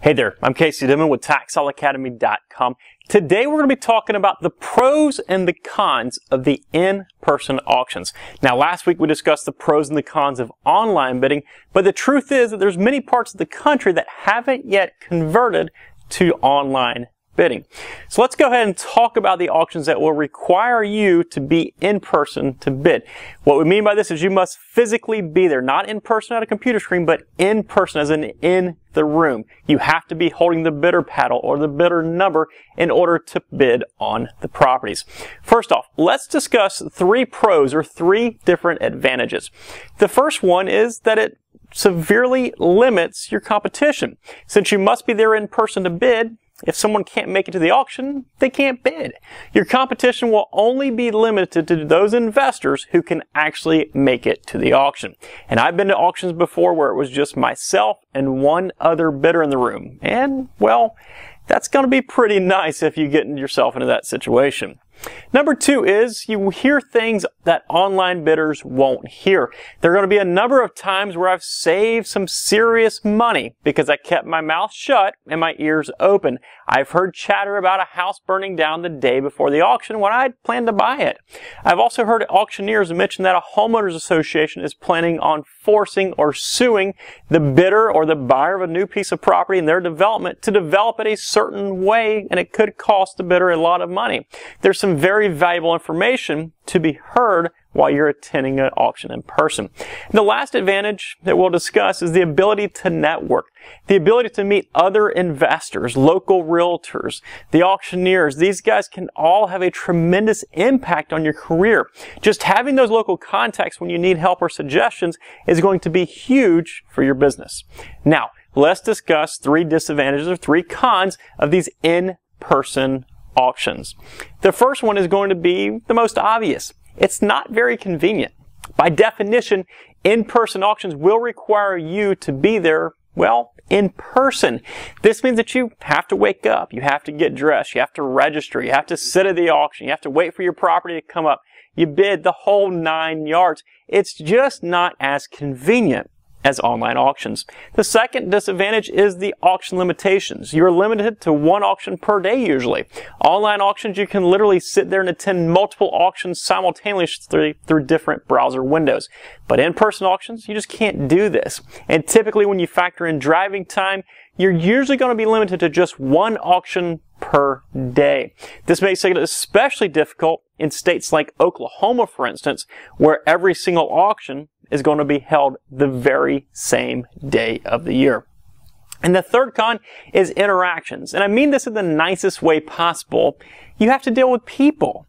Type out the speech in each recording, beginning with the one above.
Hey there, I'm Casey Denman with TaxSaleAcademy.com. Today we're going to be talking about the pros and the cons of the in-person auctions. Now last week we discussed the pros and the cons of online bidding, but the truth is that there's many parts of the country that haven't yet converted to online bidding. So let's go ahead and talk about the auctions that will require you to be in person to bid. What we mean by this is you must physically be there, not in person at a computer screen, but in person as in in the room. You have to be holding the bidder paddle or the bidder number in order to bid on the properties. First off, let's discuss three pros or three different advantages. The first one is that it severely limits your competition. Since you must be there in person to bid, if someone can't make it to the auction, they can't bid. Your competition will only be limited to those investors who can actually make it to the auction. And I've been to auctions before where it was just myself and one other bidder in the room. And, well, that's going to be pretty nice if you get yourself into that situation. Number two is you hear things that online bidders won't hear. There are going to be a number of times where I've saved some serious money because I kept my mouth shut and my ears open. I've heard chatter about a house burning down the day before the auction when I'd planned to buy it. I've also heard auctioneers mention that a homeowners association is planning on forcing or suing the bidder or the buyer of a new piece of property in their development to develop it a certain way and it could cost the bidder a lot of money. There's some very valuable information to be heard while you're attending an auction in person. And the last advantage that we'll discuss is the ability to network, the ability to meet other investors, local realtors, the auctioneers. These guys can all have a tremendous impact on your career. Just having those local contacts when you need help or suggestions is going to be huge for your business. Now, let's discuss three disadvantages or three cons of these in-person auctions. The first one is going to be the most obvious. It's not very convenient. By definition, in-person auctions will require you to be there, well, in person. This means that you have to wake up, you have to get dressed, you have to register, you have to sit at the auction, you have to wait for your property to come up, you bid the whole nine yards. It's just not as convenient as online auctions. The second disadvantage is the auction limitations. You're limited to one auction per day usually. Online auctions, you can literally sit there and attend multiple auctions simultaneously through different browser windows. But in-person auctions, you just can't do this. And typically when you factor in driving time, you're usually going to be limited to just one auction per day. This makes it especially difficult in states like Oklahoma, for instance, where every single auction is going to be held the very same day of the year. And the third con is interactions. And I mean this in the nicest way possible. You have to deal with people.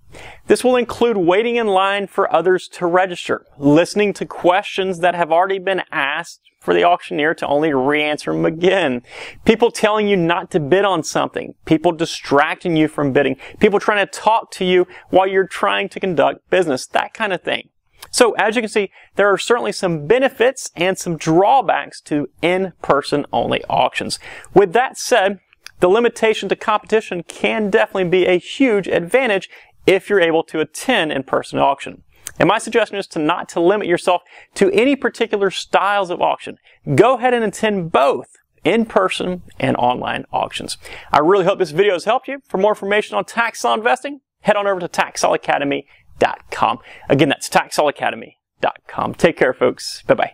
This will include waiting in line for others to register, listening to questions that have already been asked for the auctioneer to only re-answer them again. People telling you not to bid on something. People distracting you from bidding. People trying to talk to you while you're trying to conduct business. That kind of thing. So as you can see, there are certainly some benefits and some drawbacks to in-person only auctions. With that said, the limitation to competition can definitely be a huge advantage if you're able to attend in-person auction. And my suggestion is to not to limit yourself to any particular styles of auction. Go ahead and attend both in-person and online auctions. I really hope this video has helped you. For more information on tax law investing, head on over to Again, that's TaxSaleAcademy.com. Take care, folks. Bye-bye.